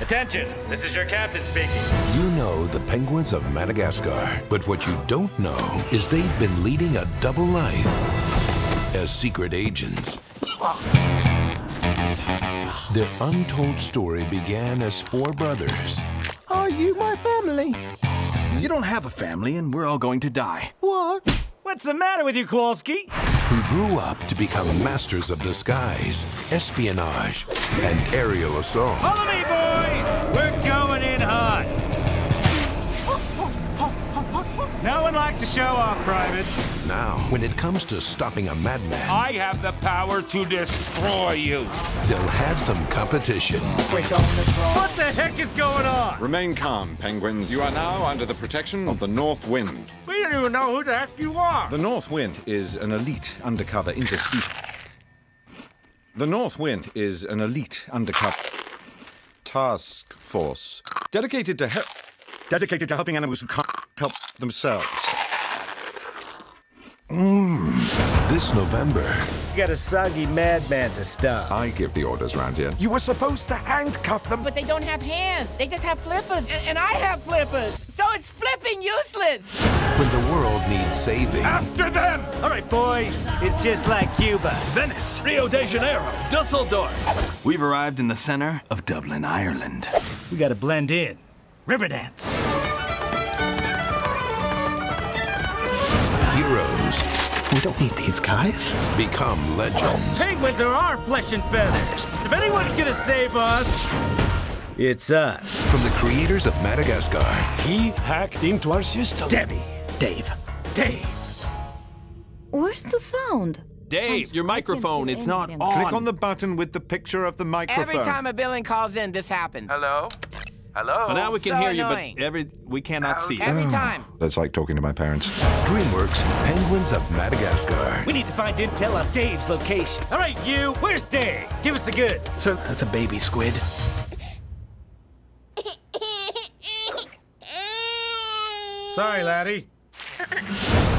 Attention, this is your captain speaking. You know the penguins of Madagascar, but what you don't know is they've been leading a double life as secret agents. Their untold story began as four brothers Are you my family? You don't have a family, and we're all going to die. What? What's the matter with you, Kowalski? who grew up to become masters of disguise, espionage, and aerial assault. Follow me, boys! We're going in hot. No one likes to show off, Private. Now, when it comes to stopping a madman, I have the power to destroy you. they'll have some competition. What the heck is going on? Remain calm, penguins. You are now under the protection of the North Wind. We don't even know who the heck you are. The North Wind is an elite undercover interspecies. The North Wind is an elite undercover task force dedicated to help dedicated to helping animals who can't help themselves. Mm. This November, You got a soggy madman to stop. I give the orders round here. You were supposed to handcuff them. But they don't have hands. They just have flippers. And, and I have flippers. So it's flipping useless. when the world needs saving, After them! All right, boys. It's just like Cuba. Venice, Rio de Janeiro, Dusseldorf. We've arrived in the center of Dublin, Ireland. We gotta blend in. Riverdance. heroes We don't need these guys. become legends. Penguins are our flesh and feathers. If anyone's gonna save us, it's us. From the creators of Madagascar, He hacked into our system. Debbie. Dave. Dave. Where's the sound? Dave, your I can't microphone, it's not on. Click on the button with the picture of the microphone. Every time a villain calls in, this happens. Hello? Hello? Well, now we can So hear annoying. you, but every we cannot see you. Every oh, time. That's like talking to my parents. DreamWorks Penguins of Madagascar. We need to find intel on Dave's location. All right, you. Where's Dave? Give us the goods. Sir, that's a baby squid. Sorry, laddie.